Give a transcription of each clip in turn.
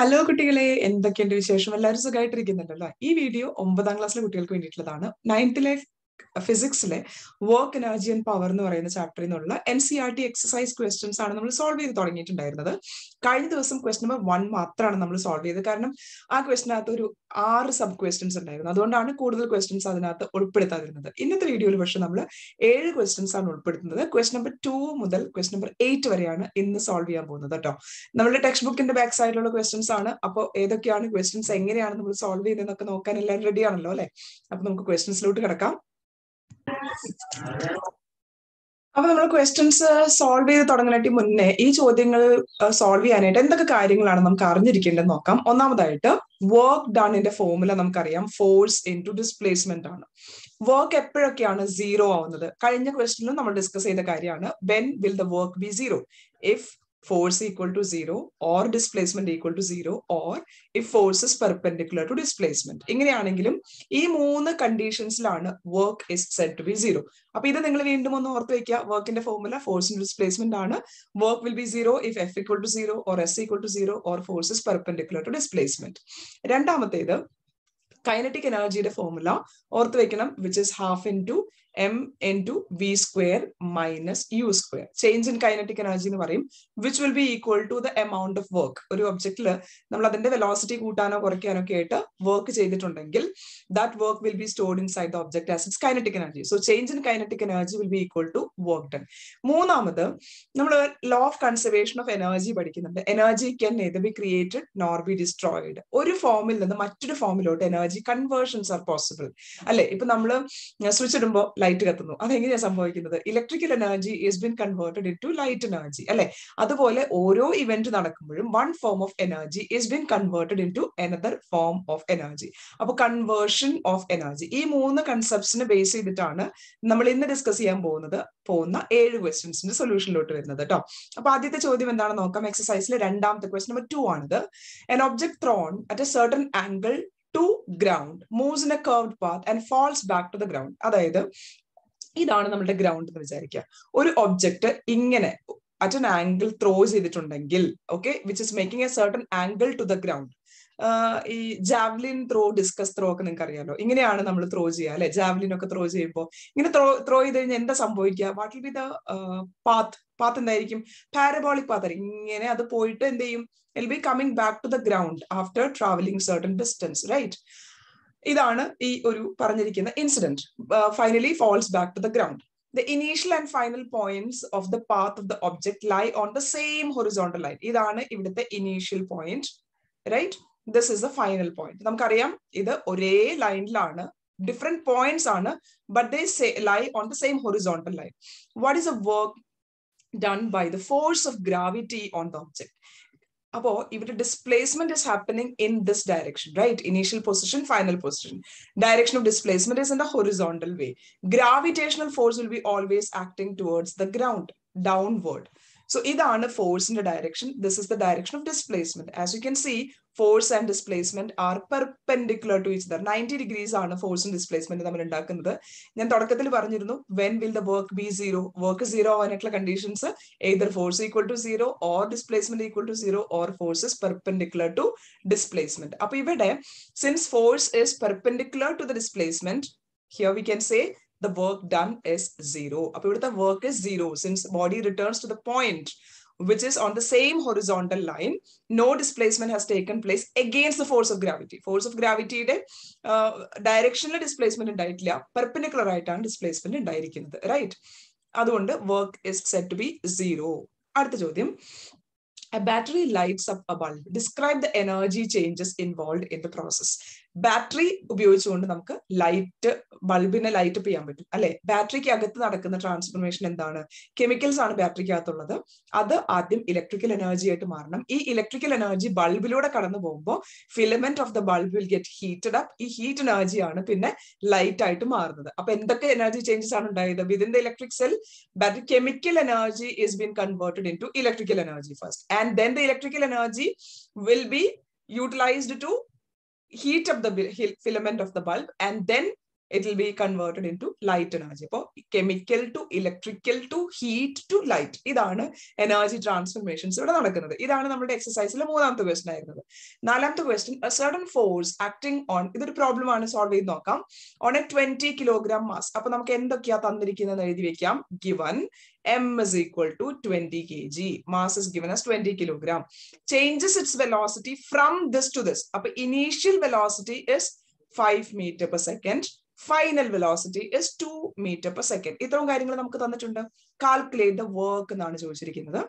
Hello കുട്ടികളെ. എന്തൊക്കെയുണ്ട് വിശേഷം? എല്ലാവരും സുഖമായിട്ടിരിക്കുന്നുണ്ടല്ലോ ഈ വീഡിയോ ഒമ്പതാം ക്ലാസ്സിലെ കുട്ടികൾക്ക് വേണ്ടിയിട്ടുള്ളതാണ്. നയൻത്തിലെ ഫിസിക്സിലെ വർക്ക് എനർജി ആൻഡ് പവർ എന്ന് പറയുന്ന ചാപ്റ്ററിൽ നിന്നുള്ള N C R T exercise questions ആണ് നമ്മൾ സോൾവ് ചെയ്ത് തുടങ്ങിയിട്ടുണ്ടായിരുന്നത്. കഴിഞ്ഞ ദിവസം ക്വസ്റ്റ്യൻ നമ്പർ വൺ മാത്രമാണ് നമ്മൾ സോൾവ് ചെയ്തത്. കാരണം ആ ക്വസ്റ്റിനകത്ത് ഒരു ആറ് സബ് ക്വസ്റ്റ്യൻസ് ഉണ്ടായിരുന്നു. അതുകൊണ്ടാണ് കൂടുതൽ ക്വസ്റ്റ്യൻസ് അതിനകത്ത് ഉൾപ്പെടുത്താതിരുന്നത്. ഇന്നത്തെ വീഡിയോയിൽ പക്ഷെ നമ്മൾ ഏഴ് ക്വസ്റ്റ്യൻസ് ആണ് ഉൾപ്പെടുത്തുന്നത്. ക്വസ്റ്റ്യൻ നമ്പർ ടു മുതൽ ക്വസ്റ്റ്യൻ നമ്പർ എയ്റ്റ് വരെയാണ് ഇന്ന് സോൾവ് ചെയ്യാൻ പോകുന്നത് കേട്ടോ. നമ്മുടെ ടെക്സ്റ്റ് ബുക്കിന്റെ ബാക്ക് സൈഡിലുള്ള ക്വസ്റ്റ്യൻസ് ആണ്. അപ്പോൾ ഏതൊക്കെയാണ് ക്വസ്റ്റ്യൻസ് എങ്ങനെയാണ് നമ്മൾ സോൾവ് ചെയ്തതെന്നൊക്കെ നോക്കാൻ എല്ലാവരും റെഡിയാണല്ലോ അല്ലെ? അപ്പൊ നമുക്ക് ക്വസ്റ്റ്യൻസിലോട്ട് കിടക്കാം. അപ്പൊ നമ്മൾ ക്വസ്റ്റ്യൻസ് സോൾവ് ചെയ്ത് തുടങ്ങുന്നതിന് മുന്നേ ഈ ചോദ്യങ്ങൾ സോൾവ് ചെയ്യാനായിട്ട് എന്തൊക്കെ കാര്യങ്ങളാണ് നമുക്ക് അറിഞ്ഞിരിക്കേണ്ടത് നോക്കാം. ഒന്നാമതായിട്ട് വർക്ക് ഡണിന്റെ ഫോർമുല നമുക്കറിയാം. ഫോഴ്സ് ഇൻ ടു ഡിസ്പ്ലേസ്മെന്റ് ആണ്. വർക്ക് എപ്പോഴൊക്കെയാണ് സീറോ ആവുന്നത്? കഴിഞ്ഞ ക്വസ്റ്റ്യനിലും നമ്മൾ ഡിസ്കസ് ചെയ്ത കാര്യമാണ്. When will the work be zero if force equal to zero or displacement equal to zero or if force is perpendicular to displacement. ഇങ്ങനെയാണെങ്കിലും ഈ മൂന്ന് കണ്ടീഷൻസിലാണ് work is set to be zero അപ്പൊ ഇത് നിങ്ങൾ വീണ്ടും ഒന്ന് ഓർത്ത് വെക്കുക വർക്കിന്റെ ഫോർമുല ഫോഴ്സ് ഡിസ്പ്ലേസ്മെന്റ് ആണ്. Work will be zero if F equal to zero or S equal to zero or force is perpendicular to displacement രണ്ടാമത്തേത് കൈനറ്റിക് എനർജിയുടെ ഫോർമുല ഓർത്ത് വെക്കണം which is half into into V square minus U square change in kinetic energy എന്ന് പറയും which will be equal to the amount of work ഒരു ഒബ്ജക്റ്റിൽ നമ്മൾ അതിന്റെ വെലോസിറ്റി കൂട്ടാനോ കുറയ്ക്കാനോ ഒക്കെ ആയിട്ട് വർക്ക് ചെയ്തിട്ടുണ്ടെങ്കിൽ work will be stored inside the object as its kinetic energy so change in kinetic energy will be equal to work done മൂന്നാമത് നമ്മൾ law of conservation of energy പഠിക്കുന്നുണ്ട്. Energy can neither be created nor be destroyed ഒരു ഫോമിൽ നിന്ന് മറ്റൊരു ഫോമിലോട്ട് energy conversions are possible അല്ലെ? ഇപ്പൊ നമ്മൾ സ്വിച്ച് ഇടുമ്പോൾ ലൈറ്റ് കത്തുന്നു. അതെങ്ങനെയാണ് സംഭവിക്കുന്നത്? Electrical energy is been converted into light energy അല്ലെ? അതുപോലെ ഓരോ ഇവന്റ് നടക്കുമ്പോഴും one form of energy is been converted into another form of energy അപ്പൊ കൺവേർഷൻ ഓഫ് എനർജി ഈ മൂന്ന് കൺസെപ്റ്റ്സിനെ ബേസ് ചെയ്തിട്ടാണ് നമ്മൾ ഇന്ന് ഡിസ്കസ് ചെയ്യാൻ പോകുന്നത് പോകുന്ന ഏഴ് ക്വസ്റ്റ്യൻസിന്റെ സൊല്യൂഷനിലോട്ട് വരുന്നത് കേട്ടോ അപ്പൊ ആദ്യത്തെ ചോദ്യം എന്താണെന്ന് നോക്കാം. എക്സസൈസിലെ രണ്ടാമത്തെ ക്വസ്റ്റ്യൻ നമ്പർ ടു ആണിത്. An object thrown at a certain angle to ground moves in a curved path and falls back to the ground അതായത് ഇതാണ് നമ്മുടെ ഗ്രൗണ്ട് എന്ന് വിചാരിക്കുക. ഒരു ഒബ്ജക്റ്റ് ഇങ്ങനെ അറ്റ് എൻ ആംഗിൾ ത്രോ ചെയ്തിട്ടുണ്ടെങ്കിൽ okay which is making a certain angle to the ground ഈ javelin throw discus throw ഒക്കെ നിങ്ങൾക്ക് അറിയാലോ? ഇങ്ങനെയാണ് നമ്മൾ ത്രോ ചെയ്യുക അല്ലെ? ജാവ്ലിൻ ഒക്കെ ത്രോ ചെയ്യുമ്പോൾ ഇങ്ങനെ ത്രോ ത്രോ ചെയ്ത് കഴിഞ്ഞാൽ എന്താ സംഭവിക്കുക? What will be the path path എന്തായിരിക്കും? പാരബോളിക് പാത്ത് ഇങ്ങനെ അത് പോയിട്ട് എന്ത് ചെയ്യും? Will be coming back to the ground after travelling certain distance right ഇതാണ് ഈ ഒരു പറഞ്ഞിരിക്കുന്ന incident finally falls back to the ground the initial and final points of the path of the object lie on the same horizontal line. ഇതാണ് ഇവിടുത്തെ initial point right this is the final point നമുക്കറിയാം ഇത് ഒരേ ലൈനിലാണ് different points ആണ് but they lie on the same horizontal line what is a work done by the force of gravity on the object അപ്പോ ഇവിടെ displacement is happening in this direction right initial position final position direction of displacement is in the horizontal way gravitational force will be always acting towards the ground downward so ഇതാണ് ഫോഴ്സിന്റെ direction this is the direction of displacement as you can see force and displacement are perpendicular to each other ninety degrees ആണ് ഫോഴ്സും displacement തമ്മിൽ ഉണ്ടാക്കുന്നത്. ഞാൻ തുടക്കത്തിൽ പറഞ്ഞിരുന്നു when will the work be zero work zero ആവാനായിട്ടുള്ള conditions either force equal to zero or displacement equal to zero or force perpendicular to displacement അപ്പൊ ഇവിടെ since force is perpendicular to the displacement here we can say the work done is zero. അപ്പൊ the work is zero since body returns to the point which is on the same horizontal line. No displacement has taken place against the force of gravity. Force of gravity യുടെ ഡയറക്ഷനിൽ displacement ഉണ്ടായിട്ടില്ല right ആയിട്ടാണ് displacement ഉണ്ടായിരിക്കുന്നത് right അതുകൊണ്ട് work is set to be zero അടുത്ത ചോദ്യം A battery lights up a bulb. Describe the energy changes involved in the process. Battery ഉപയോഗിച്ചുകൊണ്ട് നമുക്ക് ലൈറ്റ് ബൾബിനെ ലൈറ്റ് ചെയ്യാൻ പറ്റും. അല്ലെ? ബാറ്ററിക്ക് അകത്ത് നടക്കുന്ന ട്രാൻസ്ഫോർമേഷൻ എന്താണ്? കെമിക്കൽസ് ആണ് ബാറ്ററിക്ക് അകത്തുള്ളത് അത് ആദ്യം ഇലക്ട്രിക്കൽ എനർജി ആയിട്ട് മാറണം. ഈ ഇലക്ട്രിക്കൽ എനർജി ബൾബിലൂടെ കടന്നു പോകുമ്പോൾ filament of the bulb will get heated up ഈ ഹീറ്റ് എനർജി ആണ് പിന്നെ ലൈറ്റ് ആയിട്ട് മാറുന്നത്. അപ്പൊ എന്തൊക്കെ എനർജി ചേഞ്ചസ് ആണ് ഉണ്ടായത്? Within the electric cell battery chemical energy is been converted into electrical energy first and then the electrical energy will be utilized to heat up the filament of the bulb. And then it be converted into light energy അപ്പോൾ chemical to electrical to heat to light ഇതാണ് energy transformations ഇവിടെ നടക്കുന്നത് ഇതാണ് നമ്മുടെ എക്സസൈസിലെ മൂന്നാമത്തെ question ആയിരുന്നത് നാലാമത്തെ question a certain force acting on ഇതൊരു പ്രോബ്ലം ആണ് സോൾവ് ചെയ്ത് നോക്കാം on a twenty kilogram mass അപ്പൊ നമുക്ക് എന്തൊക്കെയാ തന്നിരിക്കുന്നത് എഴുതി വെക്കാം given m is equal to 20 kg. Mass is given as 20 kilogram. Changes its velocity from this to this. Up initial velocity is 5 meter per second. Final velocity is two metre per second ഇത്രയും കാര്യങ്ങൾ നമുക്ക് തന്നിട്ടുണ്ട്. Calculate the work എന്നാണ് ചോദിച്ചിരിക്കുന്നത്.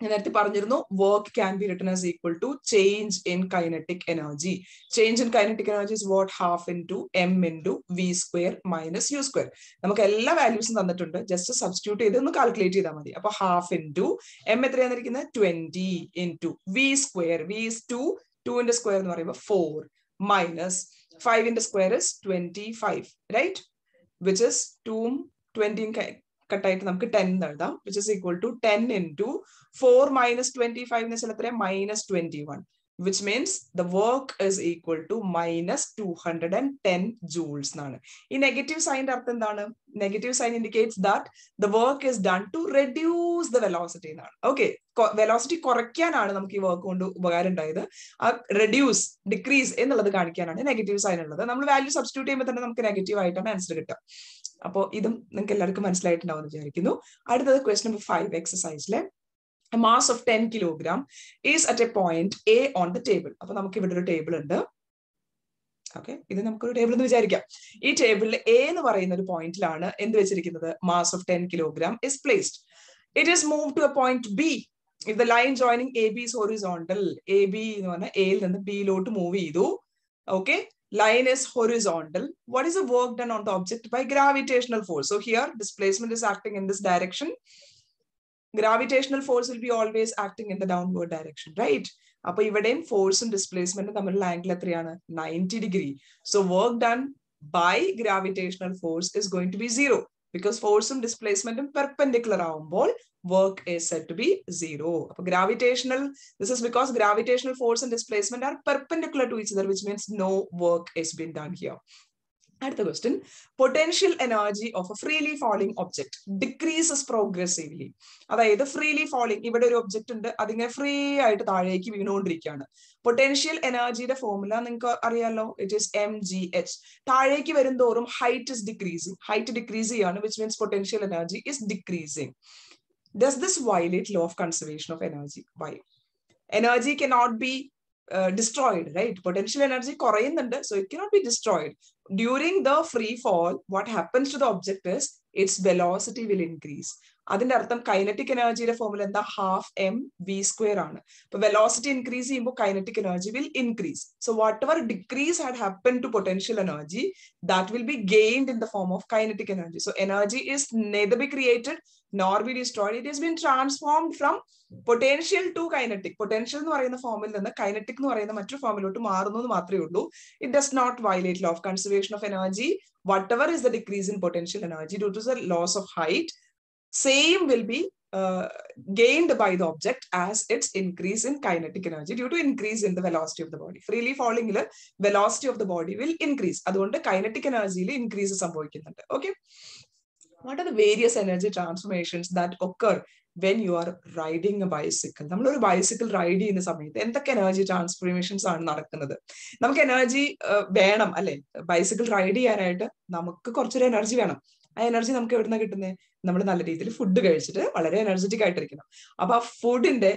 ഞാൻ നേരത്തെ പറഞ്ഞിരുന്നു work can be written as equal to change in kinetic energy change in kinetic energy is what half into M into V square minus U square നമുക്ക് എല്ലാ വാല്യൂസും തന്നിട്ടുണ്ട്. ജസ്റ്റ് സബ്സ്റ്റിറ്റ്യൂട്ട് ചെയ്ത് ഒന്ന് കാൽക്കുലേറ്റ് ചെയ്താൽ മതി. അപ്പൊ ഹാഫ് ഇൻ ടു എം എത്രയാണ് തന്നിരിക്കുന്നത് twenty into V square V is two ടുവിന്റെ സ്ക്വയർ എന്ന് പറയുമ്പോൾ four minus ഫൈവിന്റെ square is twenty five right which is ടൂം ട്വന്റിയും കട്ടായിട്ട് നമുക്ക് ടെൻ എന്ന് എഴുതാം. Which is equal to ten into four minus twenty five എന്ന് വെച്ചാൽ എത്ര minus twenty one which means the work is equal to minus 210 joules എന്നാണ്. ഈ നെഗറ്റീവ് സൈന്റെ അർത്ഥം എന്താണ്? Negative sign indicates that the work is done to reduce the velocity എന്നാണ്. Okay velocity കുറയ്ക്കാനാണ് നമുക്ക് ഈ വർക്ക് കൊണ്ട് ഉപകാരം ഉണ്ടായത്. ആ റെഡ്യൂസ് ഡിക്രീസ് എന്നുള്ളത് കാണിക്കാനാണ് നെഗറ്റീവ് സൈൻ ഉള്ളത്. നമ്മൾ വാല്യൂ സബ്സ്റ്റിറ്റ്യൂട്ട് ചെയ്യുമ്പോൾ തന്നെ നമുക്ക് നെഗറ്റീവ് ആയിട്ടാണ് ആൻസർ കിട്ടുക. അപ്പോൾ ഇതും നിങ്ങൾക്ക് എല്ലാവർക്കും മനസ്സിലായിട്ടുണ്ടാവും എന്ന് വിചാരിക്കുന്നു. അടുത്തത് ക്വസ്റ്റ് നമ്പർ ഫൈവ് എക്സസൈസിലെ mass of 10 kilogram is at a point A on the table. അപ്പൊ നമുക്ക് ഇവിടെ ഒരു ടേബിൾ ഉണ്ട്. ഓക്കെ ഇത് നമുക്കൊരു ടേബിൾ എന്ന് വിചാരിക്കാം. ഈ ടേബിളിൽ എ എന്ന് പറയുന്ന ഒരു പോയിന്റിലാണ് എന്ത് വെച്ചിരിക്കുന്നത്? Mass of ten kilogram is placed it is move to a point B if the line joining A B is horizontal A B എന്ന് പറഞ്ഞാൽ എയിൽ നിന്ന് ബിയിലോട്ട് മൂവ് ചെയ്തു. Okay line is horizontal what is the work done on the object? By gravitational force? So here displacement is acting in this direction. Gravitational force will be always acting in the downward direction, right? അപ്പൊ ഇവിടെയും ഫോഴ്സും ഡിസ്പ്ലേസ്മെന്റും തമ്മിലുള്ള angle എത്രയാണ് ninety degree so work done by gravitational force is going to be zero because ഫോഴ്സും ഡിസ്പ്ലേസ്മെന്റും perpendicular ആവുമ്പോൾ work is said to be zero. Gravitational, this is because gravitational force and displacement are perpendicular to each other, which means no work is being done here. അടുത്ത question potential energy of a freely falling object decreases progressively അതായത് freely falling ഇവിടെ ഒരു object ഉണ്ട് അതിങ്ങനെ free ആയിട്ട് താഴേക്ക് വീണുകൊണ്ടിരിക്കുകയാണ്. Potential എനർജിയുടെ formula നിങ്ങൾക്ക് അറിയാലോ? It is M G H താഴേക്ക് വരും തോറും height is decreasing height decrease ചെയ്യാണ് which means potential energy is decreasing does this violate law of conservation of energy why energy can not uh, destroyed right? Potential energy കുറയുന്നുണ്ട് so it cannot be destroyed. During the free fall what happens to the object is its velocity will increase. അതിന്റെ അർത്ഥം kinetic എനർജിയുടെ formula എന്താ? Half M V square ആണ്. ഇപ്പൊ velocity increase ചെയ്യുമ്പോൾ kinetic energy will increase so whatever decrease had happen to potential energy that will be gained in the form of kinetic energy so energy is neither be created nor be destroyed. It has been transformed from potential to kinetic. Potential എന്ന് പറയുന്ന ഫോമിൽ നിന്ന് kinetic എന്ന് പറയുന്ന മറ്റൊരു ഫോമിലോട്ട് മാറുന്നു എന്ന് മാത്രമേ ഉള്ളൂ it does not violate law of conservation of energy whatever is the decrease in potential energy due to the loss of height same will be gained by the object as its increase in kinetic energy due to increase in the velocity of the body. Freely falling velocity of the body will increase. അതുകൊണ്ട് kinetic energy increase സംഭവിക്കുന്നുണ്ട്. Okay. What are the various energy transformations that occur when you are riding a bicycle നമ്മൾ ഒരു bicycle ride ചെയ്യുന്ന സമയത്ത് എന്തൊക്കെ energy transformations ആണ് നടക്കുന്നത്? നമുക്ക് എനർജി വേണം അല്ലെ? ബൈസിക്കിൾ റൈഡ് ചെയ്യാനായിട്ട് നമുക്ക് കുറച്ചൊരു എനർജി വേണം. ആ എനർജി നമുക്ക് എവിടുന്ന കിട്ടുന്നത് നമ്മൾ നല്ല രീതിയിൽ ഫുഡ് കഴിച്ചിട്ട് വളരെ എനർജറ്റിക് ആയിട്ടിരിക്കണം. അപ്പൊ ആ ഫുഡിന്റെ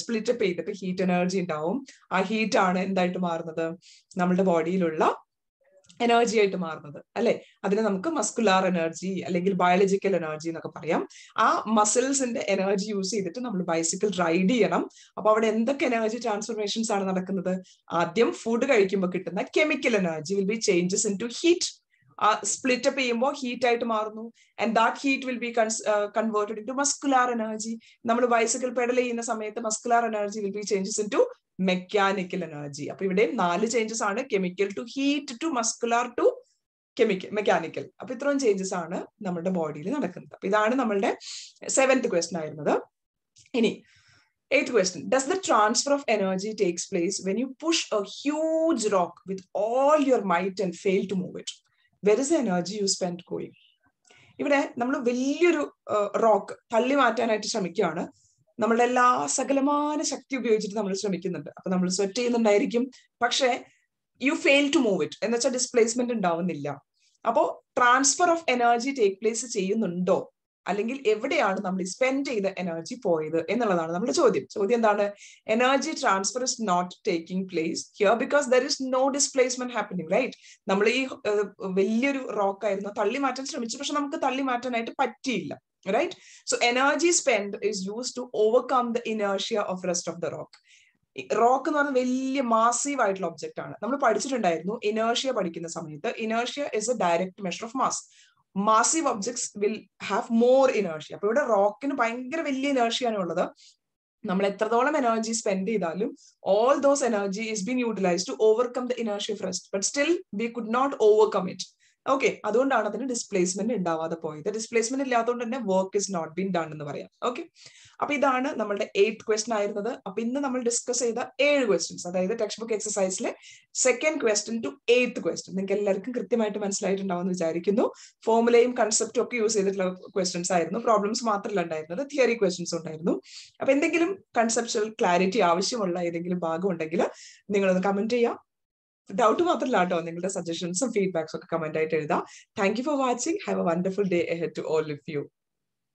സ്പ്ലിറ്റപ്പ് ചെയ്തിട്ട് ഹീറ്റ് എനർജി ഉണ്ടാവും. ആ ഹീറ്റ് ആണ് എന്തായിട്ട് മാറുന്നത്? നമ്മുടെ ബോഡിയിലുള്ള എനർജി ആയിട്ട് മാറുന്നത് അല്ലെ? അതിനെ നമുക്ക് മസ്കുലാർ എനർജി അല്ലെങ്കിൽ ബയോളജിക്കൽ എനർജി എന്നൊക്കെ പറയാം. ആ മസിൽസിന്റെ എനർജി യൂസ് ചെയ്തിട്ട് നമ്മൾ ബൈസിക്കിൾ റൈഡ് ചെയ്യണം. അപ്പൊ അവിടെ എന്തൊക്കെ എനർജി ട്രാൻസ്ഫോർമേഷൻസ് ആണ് നടക്കുന്നത്? ആദ്യം ഫുഡ് കഴിക്കുമ്പോൾ കിട്ടുന്ന chemical energy will be changes into heat split up ചെയ്യുമ്പോൾ ഹീറ്റ് ആയിട്ട് മാറുന്നു. And that heat will be converted into muscular energy നമ്മൾ ബൈസിക്കിൾ പെഡൽ ചെയ്യുന്ന സമയത്ത് muscular energy will be changes into mechanical energy അപ്പൊ ഇവിടെ നാല് ചേഞ്ചസ് ആണ്. Chemical to heat to muscular to chemical mechanical അപ്പൊ ഇത്രയും ചേഞ്ചസ് ആണ് നമ്മുടെ ബോഡിയിൽ നടക്കുന്നത്. അപ്പൊ ഇതാണ് നമ്മളുടെ സെവൻത് ക്വസ്റ്റൻ ആയിരുന്നത്. ഇനി eighth question does the transfer of energy takes place when you push a huge rock with all your might and fail to move it? Where is energy you spend going ഇവിടെ നമ്മൾ വലിയൊരു rock തള്ളി മാറ്റാനായിട്ട് ശ്രമിക്കുകയാണ്. നമ്മളുടെ എല്ലാ സകലമായ ശക്തി ഉപയോഗിച്ചിട്ട് നമ്മൾ ശ്രമിക്കുന്നുണ്ട്. അപ്പൊ നമ്മൾ സ്വെറ്റ് ചെയ്യുന്നുണ്ടായിരിക്കും. പക്ഷേ you fail to move it എന്ന് വെച്ചാൽ ഡിസ്പ്ലേസ്മെന്റ് ഉണ്ടാവുന്നില്ല. അപ്പോ transfer of energy take place ചെയ്യുന്നുണ്ടോ? അല്ലെങ്കിൽ എവിടെയാണ് നമ്മൾ സ്പെൻഡ് ചെയ്ത എനർജി പോയത് എന്നുള്ളതാണ് നമ്മുടെ ചോദ്യം. ചോദ്യം എന്താണ്? Energy transfer is not taking place here because there is no displacement happening right നമ്മൾ ഈ വലിയൊരു റോക്ക് ആയിരുന്നു തള്ളി മാറ്റാൻ ശ്രമിച്ചു. പക്ഷെ നമുക്ക് തള്ളി മാറ്റാനായിട്ട് പറ്റിയില്ല right so energy spend is use to overcome the inertia of rest of the rock rock എന്ന് പറഞ്ഞാൽ വലിയ മാസീവ് ആയിട്ടുള്ള ഒബ്ജക്റ്റ് ആണ്. നമ്മൾ പഠിച്ചിട്ടുണ്ടായിരുന്നു ഇനേർഷ്യ പഠിക്കുന്ന സമയത്ത്. Inertia is a direct measure of mass massive objects will have more inertia അപ്പൊ ഇവിടെ റോക്കിന് ഭയങ്കര വലിയ എനർജിയാണ് ഉള്ളത്. നമ്മൾ എത്രത്തോളം എനർജി സ്പെൻഡ് ചെയ്താലും all those energy is been utilise to overcome the inertia first but still we could not overcome it okay അതുകൊണ്ടാണ് അതിന് ഡിസ്പ്ലേസ്മെന്റ് ഉണ്ടാവാതെ പോയത്. ഡിസ്പ്ലേസ്മെന്റ് ഇല്ലാത്തതുകൊണ്ട് തന്നെ work is not been done എന്ന് പറയാം. ഓക്കെ അപ്പൊ ഇതാണ് നമ്മുടെ എയ്ത്ത് ക്വസ്റ്റൻ ആയിരുന്നത്. അപ്പൊ ഇന്ന് നമ്മൾ ഡിസ്കസ് ചെയ്ത ഏഴ് ക്വസ്റ്റൻസ് അതായത് text book എക്സസൈസിലെ second question to eighth question നിങ്ങൾക്ക് എല്ലാവർക്കും കൃത്യമായിട്ട് മനസ്സിലായിട്ടുണ്ടാവും വിചാരിക്കുന്നു. ഫോമുലയും കൺസെപ്റ്റും ഒക്കെ യൂസ് ചെയ്തിട്ടുള്ള ക്വസ്റ്റൻസ് ആയിരുന്നു. പ്രോബ്ലംസ് മാത്രമല്ല ഉണ്ടായിരുന്നത്. തിയറി ക്വസ്റ്റൻസ് ഉണ്ടായിരുന്നു. അപ്പൊ എന്തെങ്കിലും കൺസെപ്ച്വൽ ക്ലാരിറ്റി ആവശ്യമുള്ള ഏതെങ്കിലും ഭാഗം ഉണ്ടെങ്കിൽ നിങ്ങളൊന്ന് കമന്റ് ചെയ്യാം. ഡൗട്ട് മാത്രമല്ല കേട്ടോ നിങ്ങളുടെ സജഷൻസും ഫീഡ്ബാക്സും ഒക്കെ കമന്റ് ആയിട്ട് എഴുതാം. Thank you for watching have a wonderful day ahead to all of you